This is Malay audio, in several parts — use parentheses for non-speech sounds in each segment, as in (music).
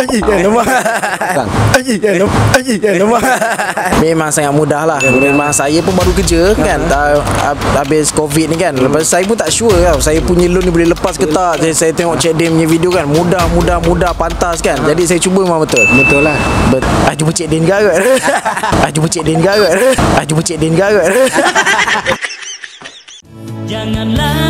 Aji, nama. Aji, nama. Aji, nama. Memang sangat mudah lah. Memang saya pun baru kerja kan. Uh, habis COVID ni kan. Lepas saya pun tak sure tau. Saya punya loan ni boleh lepas ke tak. Saya, saya tengok cek dia punya video kan. Mudah, mudah, mudah, pantas kan. Jadi saya cuba memang betul. Betul lah Bet ah jumpa Cik Din (laughs) garut. ah jumpa Cik Din garut. Ah jumpa Cik Din garut. Janganlah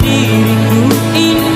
diriku ini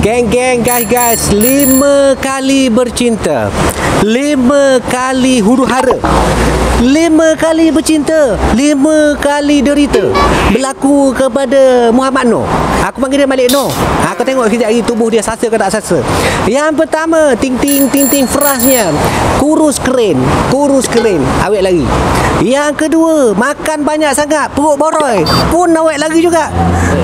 Geng-geng guys-guys Lima kali bercinta. Lima kali huru hara Lima kali bercinta. Lima kali derita. Berlaku kepada Muhammad Noh. Aku panggil dia Malik Noh. Aku tengok kejap lagi tubuh dia sasa ke tak sasa. Yang pertama Ting-ting ting-ting frasnya. Kurus keren. Kurus keren. Awet lagi Yang kedua Makan banyak sangat Perut boroi Pun awet lagi juga.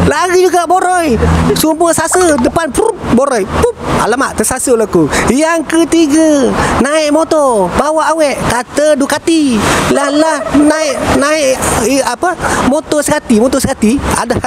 Lagi juga boroi Semua sasa Depan prup, Boroi Pup. Alamak tersasul aku. Yang ketiga Naik motor Bawa awet. Kata Ducati. Lah lah Naik Naik eh, Apa? Motor sekati Motor sekati Ada.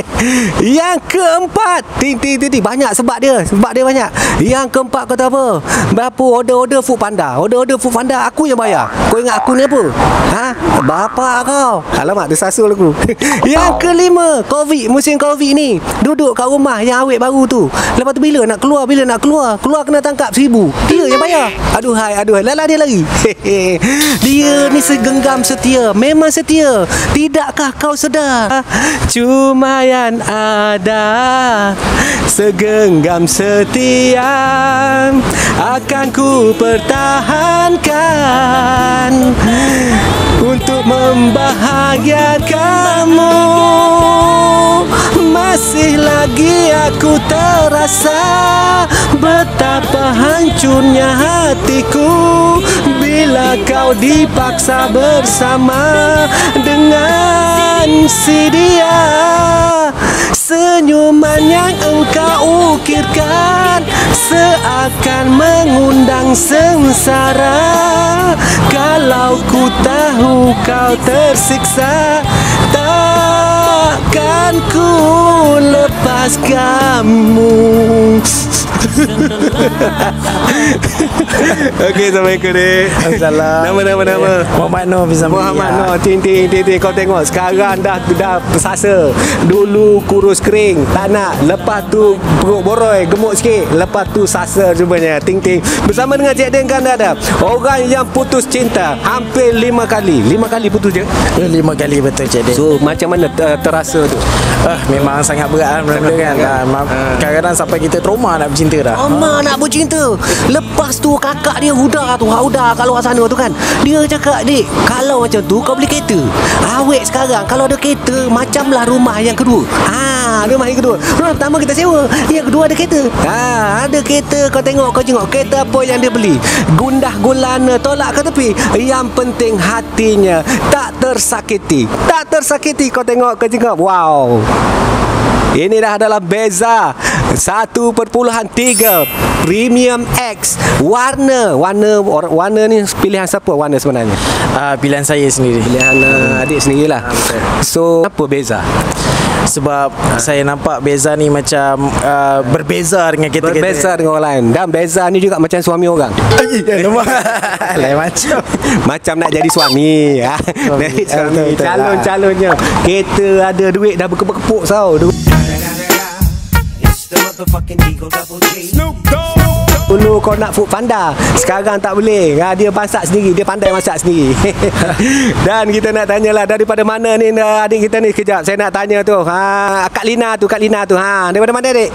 (laughs) Yang keempat Ting ting ting ting. Banyak sebab dia Sebab dia banyak. Yang keempat kata apa? Berapa order-order food panda? Order-order food panda Aku yang bayar. Kau ingat aku ni apa Ha? Bapa kau. Alamak tersasul aku (laughs) Yang kelima Covid Musim Covid ni. Duduk kat rumah Yang awet baru tu. Lepas tu bila nak keluar Bila nak keluar? Keluar kena tangkap seribu. Dia yang bayar. Aduhai Aduhai Lala dia lagi (laughs) Dia ni segenggam setia. Memang setia. Tidakkah kau sedar? Cuma yang ada. Segenggam setia Akan ku pertahankan Untuk membahagiakanmu Masih lagi aku terasa Betapa hancurnya hatiku. Bila kau dipaksa bersama Dengan si dia Senyuman yang engkau ukirkan Seakan mengundang sengsara. Kalau ku tahu kau tersiksa Takkan ku lepaskanmu (laughs) (laughs) Okey, Assalamualaikum dek Salam. Nama, nama, nama. Muhammad Noh bisa Muhammad Noh. Ting ting ting ting. Kau tengok Sekarang dah dah pesasa Dulu kurus kering Tak nak. Lepas tu Perut boroi Gemuk sikit. Lepas tu sasa Rupanya. Ting ting. Bersama dengan Cik Den kan ada Orang yang putus cinta Hampir lima kali. Lima kali putus je? Lima kali betul Cik Din. So macam mana ter- terasa tu? Ah, memang sangat berat benda kan. Ah, ma- kadang-kadang sampai kita trauma nak bercinta dah. Mama nak bercinta Lepas tu kakak dia Huda tu Huda kat luar sana tu kan Dia cakap Dik Kalau macam tu kau beli kereta Awet sekarang Kalau ada kereta Macamlah rumah yang kedua Ah, rumah yang kedua. Rumah pertama kita sewa. Yang kedua ada kereta. Ha, ada kereta kau tengok kau tengok kereta apa yang dia beli. Gundah gulana tolak ke tepi. Yang penting hatinya tak tersakiti. Tak tersakiti kau tengok kau tengok. Wow. Ini dah adalah Beza. 1.3 Premium X. Warna. Warna Warna ni pilihan siapa? Warna sebenarnya? uh, Pilihan saya sendiri. Pilihan uh, adik sendirilah. Betul. So apa Beza? Sebab saya nampak Beza ni macam uh, Berbeza dengan kita Berbeza dengan orang lain. Dan Beza ni juga macam suami orang. (laughs) (laughs) Lain macam. Macam nak jadi suami. Ha? (laughs) Suami. Betul. Calon-calonnya. Kereta ada duit dah berkepuk-kepuk tau Du- Dulu kau nak food panda? Sekarang tak boleh. Ha, Dia masak sendiri. Dia pandai masak sendiri. (laughs) Dan kita nak tanyalah Daripada mana ni uh, Adik kita ni? Kejap Saya nak tanya tu. Ha, Kak Lina tu Kak Lina tu. Ha, Daripada mana adik?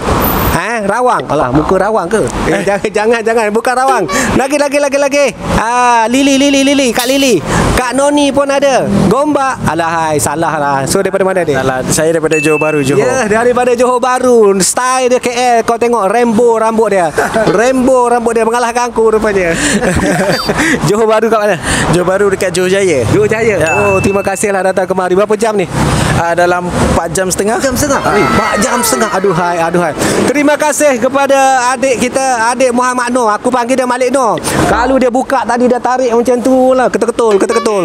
Ha, Rawang Alah muka Rawang ke? Eh, jangan, jangan jangan Bukan Rawang Lagi lagi lagi lagi ha, Lili Lili Lili Kak Lili Kak Noni pun ada Gombak Alah hai Salah lah So daripada mana adik? Salah Saya daripada Johor Baru Johor Ya, daripada Johor Baru. Style dia KL. Kau tengok Rainbow rambut dia. Rainbow rambut dia mengalahkan aku rupanya. (laughs) Johor Baru kat mana? Johor Baru dekat Johor Jaya Johor Jaya. Ya. Oh, terima kasihlah datang kemari. Berapa jam ni? Uh, Dalam 4 jam setengah Jam setengah. Ah. 4 jam setengah. Aduh hai, aduh hai. Terima kasih kepada adik kita, adik Muhammad Noh. Aku panggil dia Malik Noh. Kalau dia buka tadi dia tarik macam tu lah. Ketul-ketul, ketul-ketul.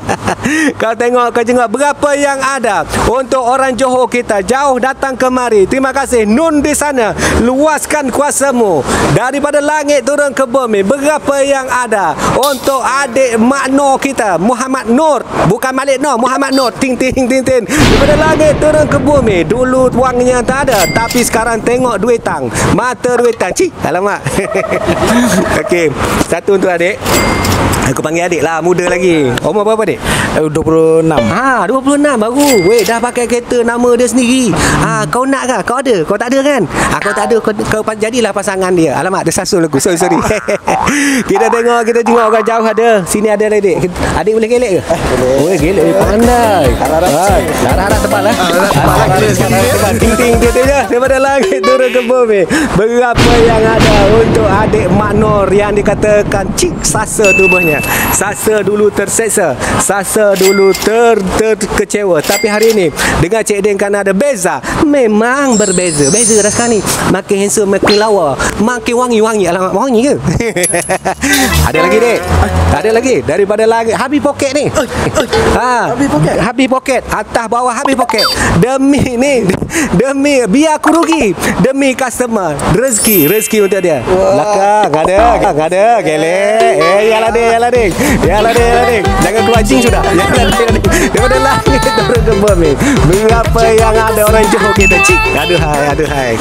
(laughs) kau tengok, kau tengok berapa yang ada untuk orang Johor kita jauh datang kemari. Terima kasih Nun di sana. Luaskan kuasamu daripada langit turun ke bumi. Berapa yang ada untuk adik Mak Noh kita, Muhammad Nur. Bukan Malik Noh, Muhammad Nur. Ting ting ting ting. Daripada langit turun ke bumi. Dulu wangnya tak ada, tapi sekarang tengok duit tang. Mata duit tang. Cik, alamak. (laughs) Okey, satu untuk adik. Aku panggil adik lah, muda lagi. Umur berapa adik? uh, 26 Ha, 26 baru. Weh, dah pakai kereta nama dia sendiri. Ha, kau nak ke? Kau ada? Kau tak ada kan? Ha, kau tak ada, kau, kau jadilah pasangan dia. Alamak, dia sasul aku. Sorry, sorry. (laughs) kita tengok, kita tengok orang jauh ada. Sini ada lah, adik. Adik boleh gelek ke? Boleh. Boleh gelek. Eh, pandai. Harap-harap. Tepat lah. Harap-harap tepat. Ting-ting dia tu je. Daripada langit turun ke bumi. Berapa yang ada untuk adik Mak Nur yang dikatakan cik sasa tubuhnya. Sasa dulu terseksa. Sasa dulu ter, terkecewa. Tapi hari ini dengan Cik Din kan ada beza. Memang berbeza. Beza dah sekarang ni. Makin handsome, makin lawa. Makin wangi-wangi. Alamak, wangi ke? (laughs) ada lagi, Dek. Ada lagi. Daripada lagi. Habis poket ni. Ha, Habis poket? Habis poket. Atas bawah habis poket. Demi ni. (laughs) Demi biar aku rugi. Demi customer. Rezeki. Rezeki untuk dia. Belakang. Ada. Ada. Gelek. Eh, yalah dek. Yalah dek. Yalah dek. Yalah dek. Jangan keluar jing sudah. Yalah yalah, dek. Daripada langit turun ke bumi. Berapa yang ada orang Johor kita. Cik. Aduh hai. Aduh hai.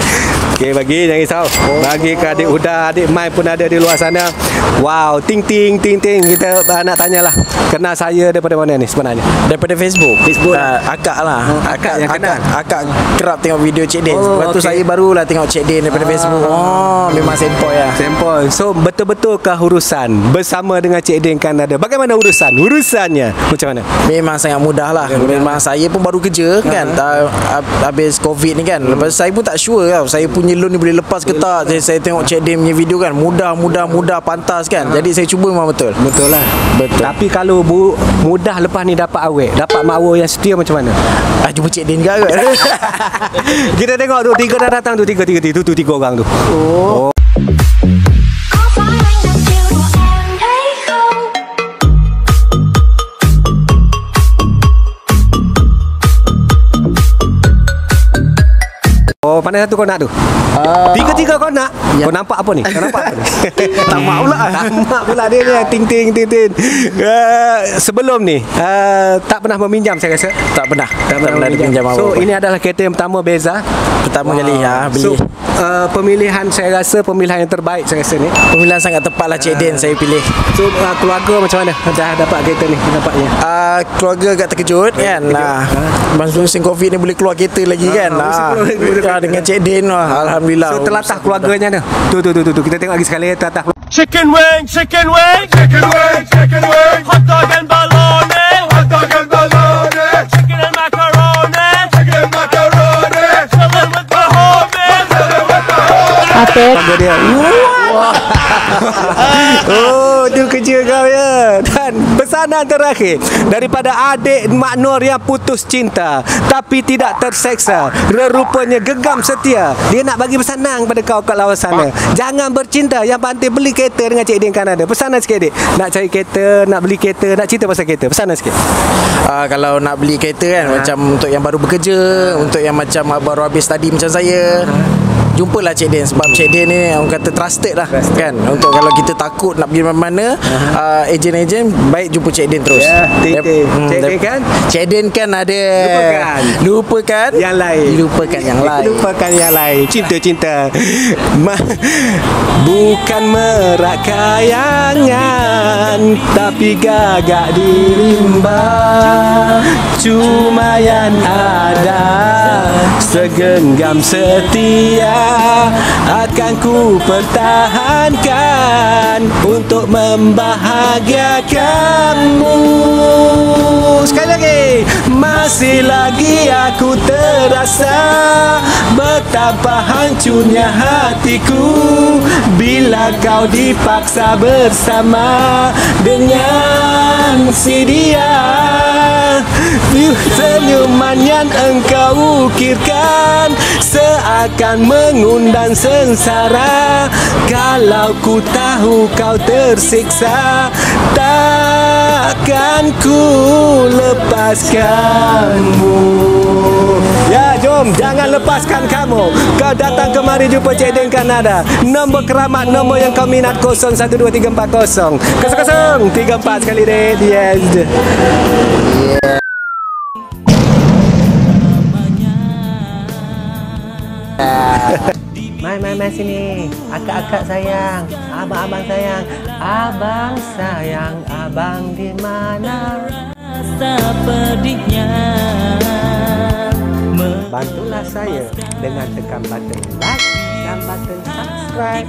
Okey, bagi. Jangan risau. Bagi ke adik Uda. Adik Mai pun ada di luar sana. Wow. Ting, ting, ting, ting. Kita uh, nak tanyalah. Kenal saya daripada mana ni sebenarnya? Daripada Facebook Facebook uh, Akak lah Oh, akak yang kenal. akak, akak kerap tengok video Cik Din Oh, Lepas tu okey. saya barulah tengok Cik Din daripada Ah. Facebook Oh memang sempoi lah Sempoi. So betul-betulkah urusan bersama dengan Cik Din kan ada? Bagaimana urusan? Urusannya macam mana? Memang sangat mudah lah Memang saya pun baru kerja kan uh, Habis Covid ni kan Lepas tu saya pun tak sure tau Saya punya loan ni boleh lepas ke tak Jadi saya tengok Cik Din punya video kan Mudah, mudah, mudah, pantas kan Jadi saya cuba memang betul Betul lah. Betul. Tapi kalau bu, mudah lepas ni dapat awet, dapat makwo yang setia macam mana? Ah, Jumpa Cik Din ke kot (laughs) Kita tengok tu tiga dah datang tu tiga tiga tiga tu, tu tiga orang tu. Oh. I'll Oh, pandai satu kau nak tu. Ah. Tiga-tiga kau nak. Ya. Kau nampak apa ni? Kau nampak apa ni? (laughs) Tamak pula. (laughs) Tamak pula dia ni ting ting ting ting. Uh, sebelum ni uh, tak pernah meminjam saya rasa. Tak pernah Tak pernah dipinjam So apa-apa. ini adalah kereta yang pertama Beza. Pertama kali ha, beli So uh, pemilihan saya rasa pemilihan yang terbaik saya rasa ni. Pemilihan sangat tepat lah Cik Din saya pilih. So uh, keluarga macam mana? Dah dapat kereta ni nampaknya. Uh, keluarga agak terkejut kan? nah, Masa musim Covid ni boleh keluar kereta lagi kan? ah, musim Covid. ah, Dengan Cik Din wah, Alhamdulillah. So telatah keluarganya tu. Tu tu tu tu, tu. kita tengok lagi sekali telatah Chicken wing, chicken wing, chicken wing, chicken wing, hot dog and bologna, hot dog and Apek Pagar dia. Wah. (laughs) Oh tu kerja kau ya. Dan pesanan terakhir Daripada adik Mak Nur yang putus cinta Tapi tidak terseksa. Rupanya gegam setia. Dia nak bagi pesanan pada kau kat lawan sana. Jangan bercinta. Yang penting beli kereta dengan Cik Din Kanada Pesanan sikit adik. Nak cari kereta Nak beli kereta Nak cerita pasal kereta. Pesanan sikit. Uh, Kalau nak beli kereta kan Macam untuk yang baru bekerja Untuk yang macam baru habis study macam saya Jumpalah Cik Din Sebab Cik Din ni Orang kata trusted lah kan? Untuk kalau kita takut Nak pergi mana-mana uh, Ejen-ejen Baik jumpa Cik Din terus. Ya, hmm, Cik Din kan? Cik Din kan ada Lupakan. Lupakan? Yang lain. Lupakan yang lain. Lupakan yang lain. Cinta-cinta. Bukan merak kayangan Tapi gagak di rimba Cuma yang ada Segenggam setia Akan ku pertahankan Untuk membahagiakanmu. Sekali lagi Masih lagi aku terasa Betapa hancurnya hatiku. Bila kau dipaksa bersama Dengan si dia Senyuman yang engkau ukirkan Seakan mengundang sengsara. Kalau ku tahu kau tersiksa Takkan ku lepaskanmu. Ya jom. Jangan lepaskan kamu. Kau datang kemari jumpa Cik Din Kanada. Nombor keramat nombor yang kau minat 012340 0034 sekali dek Yes (laughs) Mai, mai, mai sini. Akak-akak sayang. Abang-abang sayang. Abang sayang. Abang di mana? Rasa pedihnya Bantulah saya dengan tekan button like dan button subscribe